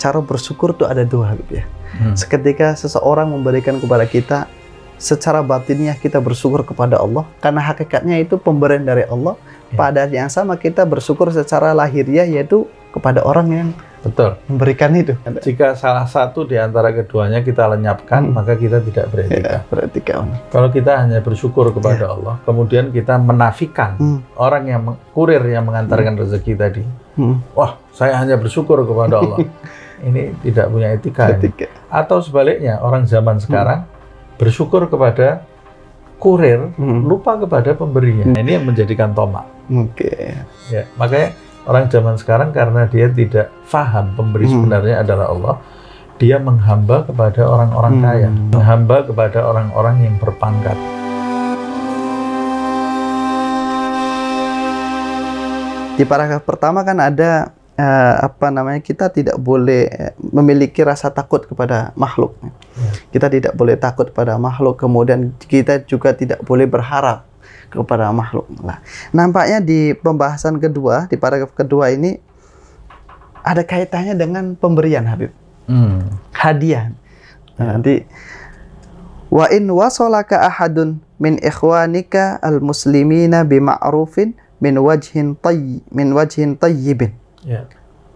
cara bersyukur tuh ada dua Habib ya. Hmm. Seketika seseorang memberikan kepada kita secara batinnya kita bersyukur kepada Allah karena hakikatnya itu pemberian dari Allah. Ya. Pada yang sama kita bersyukur secara lahiriah yaitu kepada orang yang Betul. memberikan itu. Jika salah satu di antara keduanya kita lenyapkan, Hmm. maka kita tidak beretika. Ya. Kalau kita hanya bersyukur kepada Allah, kemudian kita menafikan Hmm. orang yang kurir yang mengantarkan rezeki tadi. Hmm. Wah, saya hanya bersyukur kepada Allah. ini tidak punya etika. ini. Ketika Atau sebaliknya, orang zaman sekarang bersyukur kepada kurir, Hmm. lupa kepada pemberinya. Nah, ini yang menjadikan tomak. Oke. Ya, makanya orang zaman sekarang karena dia tidak faham pemberi Hmm. sebenarnya adalah Allah, dia menghamba kepada orang-orang Hmm. kaya, menghamba kepada orang-orang yang berpangkat. Di paragraf pertama kan ada eh, apa namanya kita tidak boleh eh, memiliki rasa takut kepada makhluk. Kita tidak boleh takut pada makhluk. Kemudian kita juga tidak boleh berharap kepada makhluk. Nah, nampaknya di pembahasan kedua di paragraf kedua ini ada kaitannya dengan pemberian Habib, Hmm. hadiah. Nah, nanti wa in wasolaka ahadun min ikhwanika al-muslimina bima'rufin min wajhin tayy min wajhin tayyibin Ya.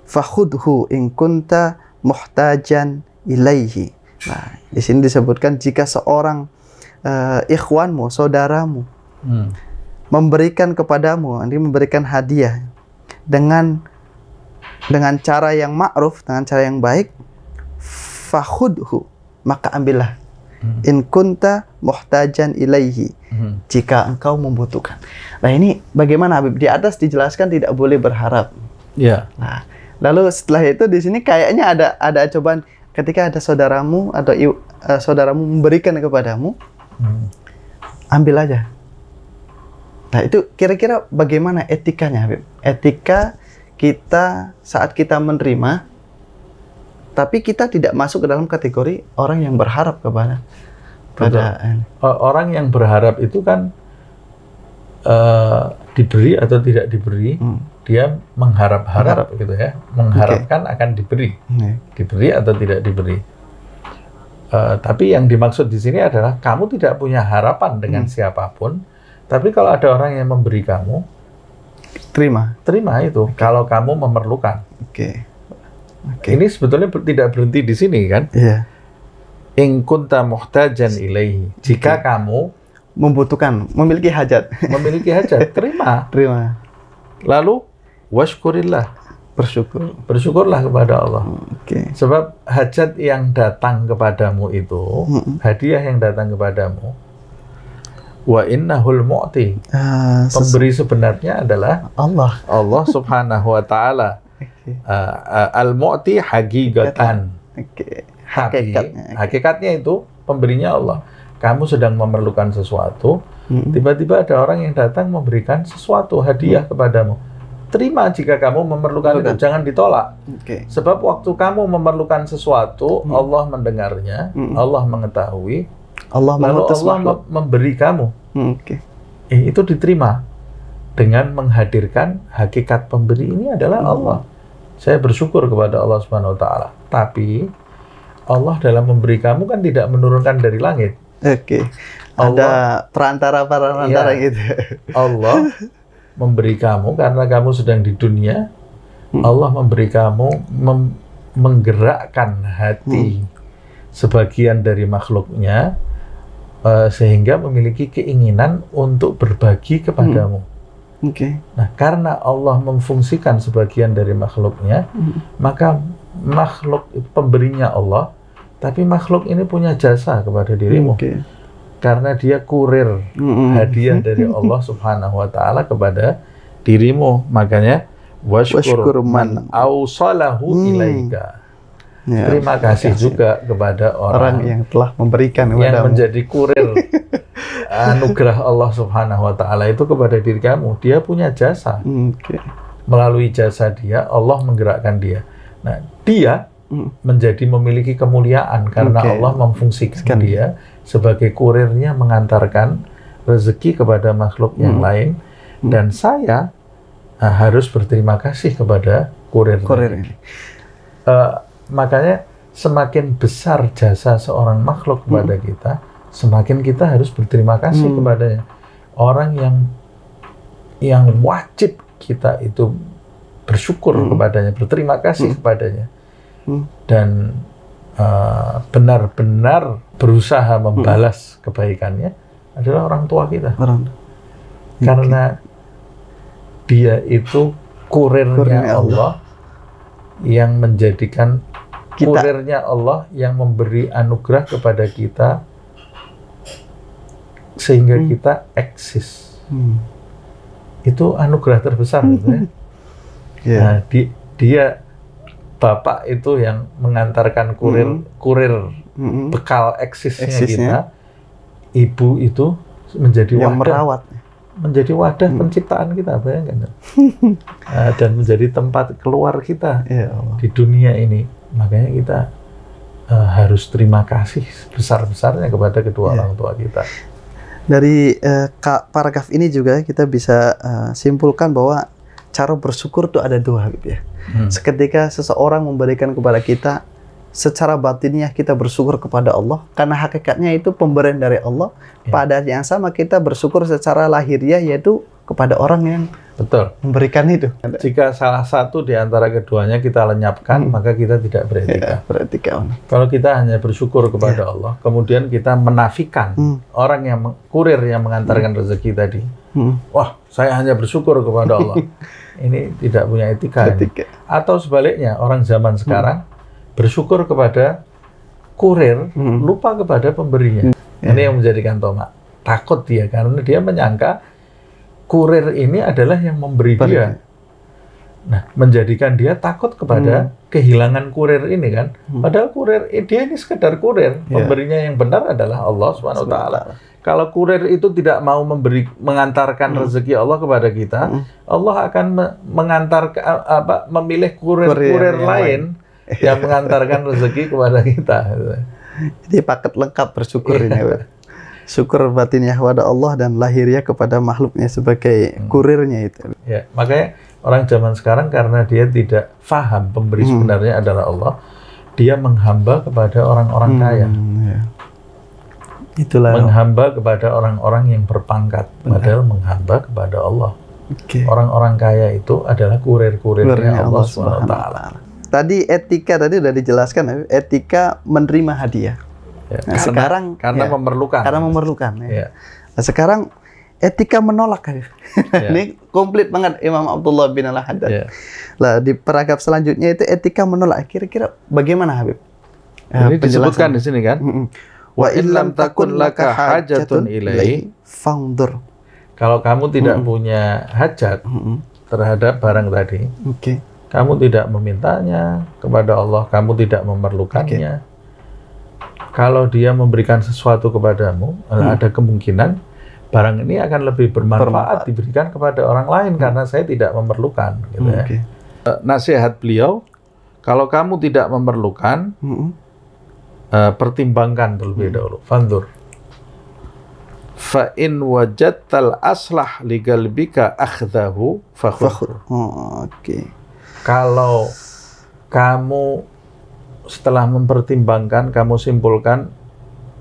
fakhudhu in kunta muhtajan ilaihi. Nah, di sini disebutkan jika seorang eh, ikhwanmu, saudaramu Hmm. memberikan kepadamu, nanti memberikan hadiah dengan dengan cara yang ma'ruf, dengan cara yang baik, fakhudhu, maka ambillah. Hmm. In kunta muhtajan ilaihi Hmm. jika engkau membutuhkan. Nah, ini bagaimana Habib? Di atas dijelaskan tidak boleh berharap. Ya. Nah, lalu setelah itu di sini kayaknya ada ada cobaan ketika ada saudaramu atau eh, saudaramu memberikan kepadamu, Hmm. ambil aja. Nah, itu kira-kira bagaimana etikanya, Habib? Etika kita saat kita menerima tapi kita tidak masuk ke dalam kategori orang yang berharap kepada pada Orang yang berharap itu kan eh, diberi atau tidak diberi, Hmm. Dia mengharap-harap gitu ya, mengharapkan akan diberi, Nih. diberi atau tidak diberi. Eh, tapi yang dimaksud di sini adalah kamu tidak punya harapan dengan Hmm. siapa pun, tapi kalau ada orang yang memberi kamu, terima. terima itu. Kalau kamu memerlukan, Oke. Oke. ini sebetulnya ber- tidak berhenti di sini kan? Iya. In kunta muhtajan ilaihi. Jika kamu Membutuhkan, memiliki hajat. memiliki hajat, terima. terima. Lalu washkurillah, Bersyukur. bersyukurlah kepada Allah. Oke. Sebab hajat yang datang kepadamu itu, Mm-mm. hadiah yang datang kepadamu, wa innahul mu'ti. Ah, Pemberi sebenarnya adalah Allah. Allah Subhanahu wa taala. Oke. Uh, uh, al-mu'ti hagigatan. Oke. Tapi Hakikatnya. hakikatnya itu pemberinya Allah. Kamu sedang memerlukan sesuatu, tiba-tiba ada orang yang datang memberikan sesuatu hadiah kepadamu. Terima jika kamu memerlukan itu, Memerlukan. jangan ditolak. Oke. Sebab waktu kamu memerlukan sesuatu, Hmm. Allah mendengarnya, Hmm. Allah mengetahui, Allah lalu Allah makhluk. mem- memberi kamu. Hmm, Oke. Eh, itu diterima dengan menghadirkan hakikat pemberi ini adalah Hmm. Allah. Saya bersyukur kepada Allah Subhanahu wa taala. Tapi Allah dalam memberi kamu kan tidak menurunkan dari langit. Oke. Allah- Ada perantara-perantara Iya. gitu. Allah memberi kamu karena kamu sedang di dunia. Hmm. Allah memberi kamu mem- menggerakkan hati Hmm. sebagian dari makhluknya eh, sehingga memiliki keinginan untuk berbagi kepadamu. Oke. Nah, karena Allah memfungsikan sebagian dari makhluknya, Hmm. maka makhluk pemberinya Allah, tapi makhluk ini punya jasa kepada dirimu Oke. Karena dia kurir Mm-mm. hadiah dari Allah Subhanahu wa taala kepada dirimu. Makanya Washkur man- ausalahu Hmm. ilaika. Ya, Terima kasih juga kepada orang orang, yang telah memberikan yang kepadamu. menjadi kurir anugerah Allah Subhanahu wa taala itu kepada diri kamu. Dia punya jasa. Oke. Melalui jasa dia Allah menggerakkan dia. Nah, dia Hmm. menjadi memiliki kemuliaan karena Oke. Allah memfungsikan Sekian. dia sebagai kurirnya mengantarkan rezeki kepada makhluk yang Hmm. lain Hmm. dan saya uh, harus berterima kasih kepada kurir. Kurir ini. Uh, makanya semakin besar jasa seorang makhluk kepada kita, semakin kita harus berterima kasih Hmm. kepadanya. Orang yang yang wajib kita itu bersyukur Hmm. kepadanya, berterima kasih Hmm. kepadanya, Hmm. dan uh, benar-benar berusaha membalas kebaikannya adalah orang tua kita, Orang. karena dia itu kurirnya Kurirnya Allah. Allah yang menjadikan Kita- kurirnya Allah yang memberi anugerah kepada kita sehingga Hmm. kita eksis. Hmm. Itu anugerah terbesar gitu ya. Ya. Nah, di- dia bapak itu yang mengantarkan kurir Hmm. kurir Mm-mm. bekal eksisnya, Eksisnya. kita. Ibu itu menjadi yang wadah merawat. menjadi wadah Hmm. penciptaan kita bayangkan Nah, dan menjadi tempat keluar kita Ya Allah. di dunia ini makanya kita eh, harus terima kasih besar besarnya kepada kedua Ya. orang tua kita Dari ka- paragraf ini juga kita bisa eh, simpulkan bahwa cara bersyukur itu ada dua Habib ya. Hmm. Seketika seseorang memberikan kepada kita secara batinnya kita bersyukur kepada Allah karena hakikatnya itu pemberian dari Allah. Ya. Pada yang sama kita bersyukur secara lahiriah yaitu kepada orang yang betul memberikan itu. jika salah satu di antara keduanya kita lenyapkan Hmm. maka kita tidak beretika Ya, berarti kawan. kalau kita hanya bersyukur kepada Allah kemudian kita menafikan Hmm. orang yang kurir yang mengantarkan rezeki tadi Hmm. wah saya hanya bersyukur kepada Allah ini tidak punya etika ini. Ketika. atau sebaliknya orang zaman sekarang bersyukur kepada kurir Hmm. lupa kepada pemberinya Ya. ini yang menjadikan tomak takut dia karena dia menyangka kurir ini adalah yang memberi Beri. dia nah menjadikan dia takut kepada kehilangan kurir ini kan Hmm. padahal kurir eh, dia ini sekedar kurir Ya. pemberinya yang benar adalah Allah Subhanahu wa taala kalau kurir itu tidak mau memberi mengantarkan Hmm. rezeki Allah kepada kita Hmm. Allah akan me- mengantarkan apa memilih Kurir kurir-kurir lain yang mengantarkan rezeki kepada kita. Jadi paket lengkap bersyukur Iya. ini. Pak. Syukur batinnya kepada Allah dan lahiriah kepada makhluknya sebagai Hmm. kurirnya itu. Ya, makanya orang zaman sekarang karena dia tidak faham pemberi Hmm. sebenarnya adalah Allah, dia menghamba kepada orang-orang kaya, Hmm, ya. Itulah. menghamba kepada orang-orang yang berpangkat, Benar. padahal menghamba kepada Allah. Oke. Orang-orang kaya itu adalah kurir-kurirnya Kurirnya Allah Allah Subhanahu wa Subhanahu wa taala. taala. Tadi etika tadi udah dijelaskan etika menerima hadiah. Ya, Nah, karena, sekarang karena ya, memerlukan. karena memerlukan. ya. Ya, Nah, sekarang etika menolak Habib. Ya. Ini komplit banget Imam Abdullah bin Al Haddad. ya. Lah di paragraf selanjutnya itu etika menolak. Kira-kira bagaimana Habib? Ini Eh, disebutkan di sini kan. Wa illam takun laka hajatun ilaihi fangdur. Kalau kamu tidak Mm-mm. punya hajat terhadap barang tadi, Oke. kamu tidak memintanya kepada Allah, kamu tidak memerlukannya. Kalau dia memberikan sesuatu kepadamu, Hmm. ada kemungkinan barang ini akan lebih bermanfaat Bermanfaat. diberikan kepada orang lain karena saya tidak memerlukan. Gitu ya. Oke. Eh, Nasihat beliau, kalau kamu tidak memerlukan, Mm-mm. eh, pertimbangkan terlebih Hmm. dahulu. Fandur. Fa in wajadtal aslah li galbika akhdahu fakhur. Fakhur. Oh, Oke. Kalau kamu setelah mempertimbangkan, kamu simpulkan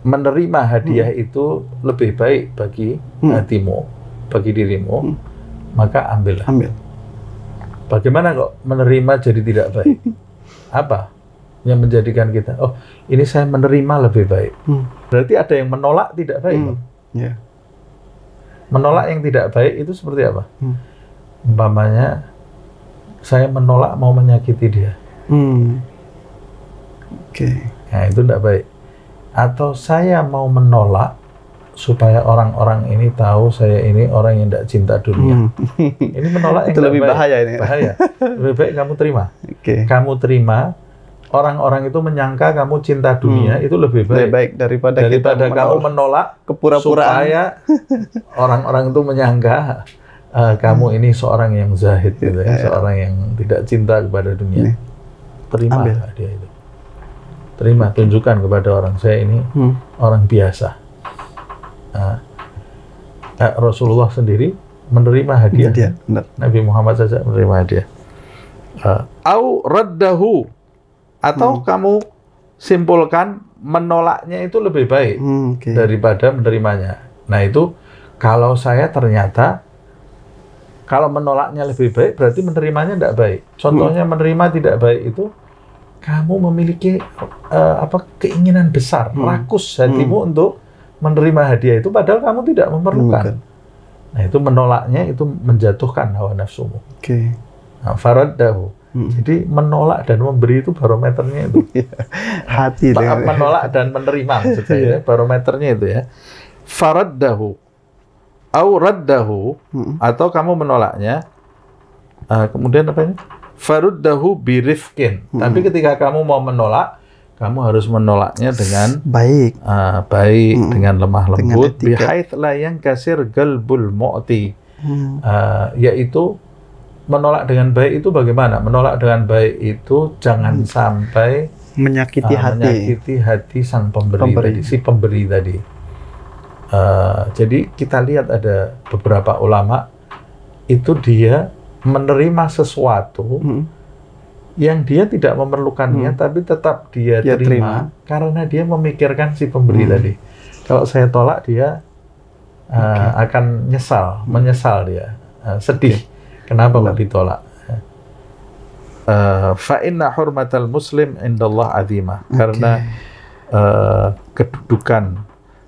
menerima hadiah itu lebih baik bagi Hmm. hatimu, bagi dirimu, Hmm. maka ambillah. Ambil. Bagaimana kok menerima jadi tidak baik? Apa yang menjadikan kita, oh ini saya menerima lebih baik. Hmm. Berarti ada yang menolak tidak baik. Hmm. Ya. Menolak yang tidak baik itu seperti apa? Hmm. Umpamanya saya menolak mau menyakiti dia. Hmm. Oke. Nah, itu tidak baik. Atau saya mau menolak supaya orang-orang ini tahu saya ini orang yang tidak cinta dunia. Hmm. Ini menolak yang Itu lebih baik. bahaya ini. Bahaya. Lebih baik kamu terima. Oke. Kamu terima, orang-orang itu menyangka kamu cinta dunia, itu lebih baik. Lebih baik daripada, Daripada kita kamu menolak kepura-puraan. supaya orang-orang itu menyangka eh, kamu ini seorang yang zahid gitu ya, Ya, ya. seorang yang tidak cinta kepada dunia. Nih. Terima Ambil. hadiah itu. Terima, tunjukkan kepada orang saya ini Hmm. orang biasa. Nah, eh, Rasulullah sendiri menerima hadiah. Dia, benar. Nabi Muhammad saja menerima hadiah. Eh, Au raddahu Atau kamu simpulkan menolaknya itu lebih baik Hmm, oke. daripada menerimanya. Nah itu kalau saya ternyata kalau menolaknya lebih baik berarti menerimanya tidak baik. Contohnya menerima tidak baik itu kamu memiliki eh, apa keinginan besar, Hmm. rakus hatimu untuk menerima hadiah itu padahal kamu tidak memerlukan. Nah itu menolaknya itu menjatuhkan hawa nafsumu. Oke. Nah, faraddahu. Hmm. Jadi menolak dan memberi itu barometernya itu. Hati Maaf, dengan menolak dan menerima maksud saya ya, barometernya itu ya. Faraddahu au raddahu Hmm. atau kamu menolaknya eh, kemudian apa ini? Faruddahu birifkin. Tapi ketika kamu mau menolak, kamu harus menolaknya dengan baik. eh, baik, Mm-mm. dengan lemah lembut, bihaith la yang kasir galbul mu'ti. Hmm. Eh, yaitu menolak dengan baik itu bagaimana? Menolak dengan baik itu jangan sampai Menyakiti uh, hati. menyakiti hati sang pemberi, Pemberi. tadi, si pemberi tadi. Uh, jadi kita lihat ada beberapa ulama itu dia menerima sesuatu Hmm. yang dia tidak memerlukannya, tapi tetap dia, Dia terima, karena dia memikirkan si pemberi Hmm. tadi. Kalau saya tolak dia uh, akan nyesal, menyesal dia, uh, sedih. Kenapa kok ditolak? Uh, fa inna hurmatal muslim indallah azimah karena uh, kedudukan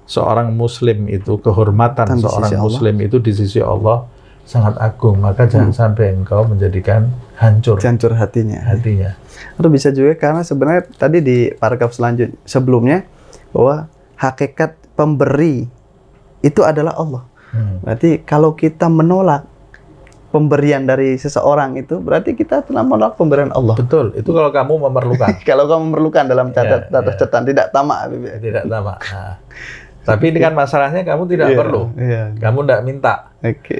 seorang muslim itu kehormatan di seorang muslim itu di sisi Allah sangat agung maka jangan Hmm. sampai engkau menjadikan hancur Hancur hatinya. hatinya Atau bisa juga karena sebenarnya tadi di paragraf selanjutnya sebelumnya bahwa hakikat pemberi itu adalah Allah. Hmm. Berarti kalau kita menolak pemberian dari seseorang itu berarti kita telah menolak pemberian Allah. betul itu kalau kamu memerlukan kalau kamu memerlukan dalam Iya, catat iya. catatan tidak tamak tidak sama nah, tapi kan masalahnya kamu tidak Iya, perlu Iya. kamu tidak minta Oke.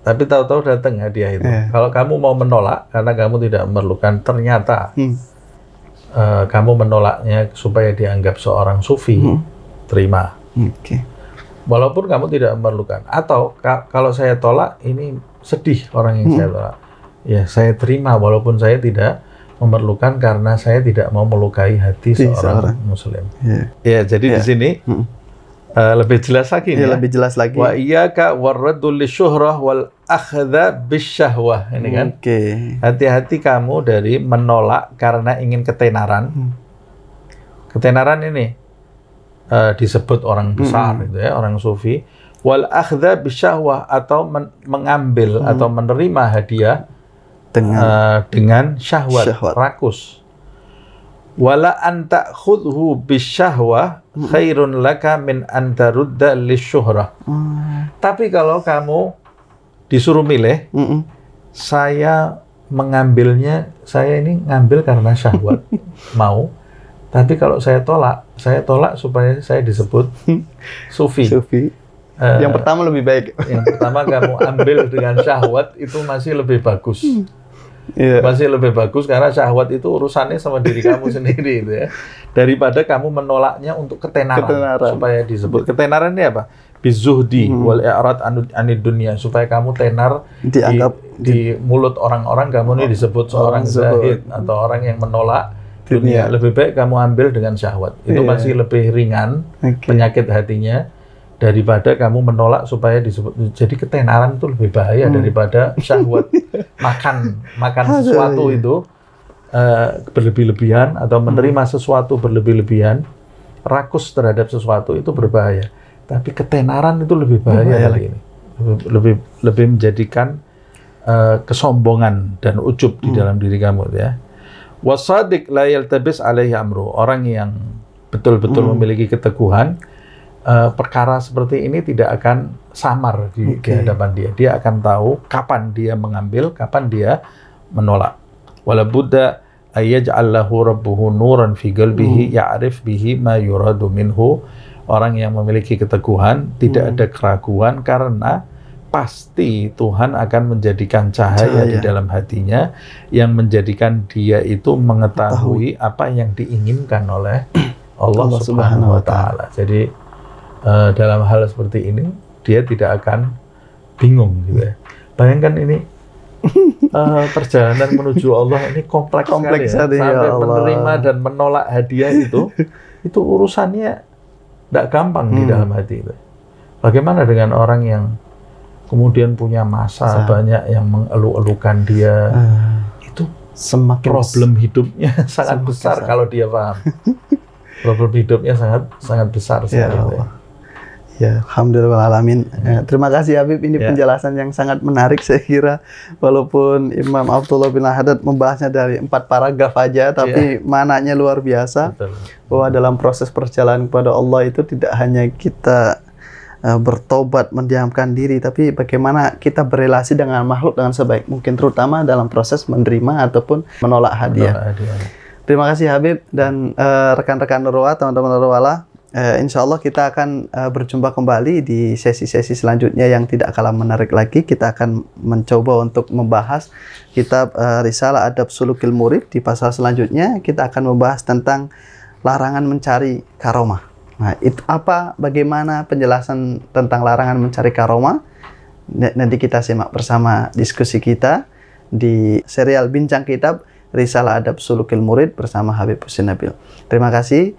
Tapi tahu-tahu datang hadiah itu Iya. kalau kamu mau menolak karena kamu tidak memerlukan ternyata Hmm. eh, kamu menolaknya supaya dianggap seorang sufi Hmm. terima Oke. walaupun kamu tidak memerlukan atau ka- kalau saya tolak ini sedih orang yang Hmm. saya tolak ya saya terima walaupun saya tidak memerlukan karena saya tidak mau melukai hati seorang seorang. muslim Iya. ya jadi di Iya. sini Hmm. Eh, lebih jelas lagi nih ya. lebih jelas lagi. wa iyyaka warradul lisyuhrah wal akhdha bisyahwah ini kan Oke. hati-hati kamu dari menolak karena ingin ketenaran Hmm. ketenaran ini eh, disebut orang besar Mm-mm. itu ya orang sufi wal akhdha bisyahwah atau men- mengambil Hmm. atau menerima hadiah Dengan eh, dengan syahwat, Syahwat. rakus wala anta khudhu bisyahwah. Khairun laka min antarudda lisyuhrah Hmm. tapi kalau kamu disuruh milih Mm-mm. saya mengambilnya saya ini ngambil karena syahwat mau tapi kalau saya tolak saya tolak supaya saya disebut sufi Sufi. Eh, Yang pertama lebih baik. yang pertama kamu ambil dengan syahwat itu masih lebih bagus Iya. masih lebih bagus karena syahwat itu urusannya sama diri kamu sendiri itu ya daripada kamu menolaknya untuk ketenaran, Ketenaran. supaya disebut ketenaran ini apa bizuhdi Hmm. wal i'rad anid dunia supaya kamu tenar Dianggap di, di mulut orang-orang kamu ini disebut seorang zahid atau orang yang menolak dunia. Dunia. Lebih baik kamu ambil dengan syahwat. Itu Iya. masih lebih ringan Oke. penyakit hatinya daripada kamu menolak supaya disebut. Jadi ketenaran itu lebih bahaya Hmm. daripada syahwat. makan makan sesuatu iya. itu eh, berlebih-lebihan atau menerima sesuatu berlebih-lebihan, rakus terhadap sesuatu itu berbahaya. Tapi ketenaran itu lebih bahaya ini. Lebih lebih, lebih menjadikan eh, kesombongan dan ujub di Hmm. dalam diri kamu ya. Wasadik la yaltabis alaihi amru. Orang yang betul-betul Hmm. memiliki keteguhan eh, perkara seperti ini tidak akan samar di, di Oke. hadapan dia. Dia akan tahu kapan dia mengambil, kapan dia menolak. Wala budda ayyaj'al lahu rabbuhu nuran fi qalbihi ya'rif bihi ma yuradu minhu. Orang yang memiliki keteguhan tidak Hmm. ada keraguan karena pasti Tuhan akan menjadikan cahaya, di Cahaya. dalam hatinya yang menjadikan dia itu mengetahui apa yang diinginkan oleh Allah, Allah Subhanahu wa taala. Jadi eh, dalam hal seperti ini dia tidak akan bingung gitu ya. Bayangkan ini eh, perjalanan menuju Allah ini kompleks, Kompleks sekali sekali, ya. ya Sampai Allah. menerima dan menolak hadiah itu, itu urusannya tidak gampang di Hmm. dalam hati itu. Bagaimana dengan orang yang kemudian punya masa Sa- banyak yang mengeluh-elukan dia, Ah, itu semakin problem hidupnya sangat besar besar. kalau dia paham. problem hidupnya sangat sangat besar Ya sekali. ya. Allah. Ya, alhamdulillah alamin. Eh, terima kasih Habib ini Ya. penjelasan yang sangat menarik saya kira walaupun Imam Abdullah bin Haddad membahasnya dari empat paragraf aja tapi mananya luar biasa Betul. bahwa dalam proses perjalanan kepada Allah itu tidak hanya kita eh, bertobat mendiamkan diri tapi bagaimana kita berelasi dengan makhluk dengan sebaik mungkin terutama dalam proses menerima ataupun menolak hadiah. Menolak hadiah. Terima kasih Habib dan eh, rekan-rekan Nurwa, teman-teman Nurwala. Eh, insya Allah kita akan eh, berjumpa kembali di sesi-sesi selanjutnya yang tidak kalah menarik lagi. Kita akan mencoba untuk membahas kitab eh, Risalah Adab Sulukil Murid. Di pasal selanjutnya kita akan membahas tentang larangan mencari karomah. Nah, itu apa, bagaimana penjelasan tentang larangan mencari karomah? Nanti kita simak bersama diskusi kita di serial Bincang Kitab Risalah Adab Sulukil Murid bersama Habib Husin Nabil. Terima kasih.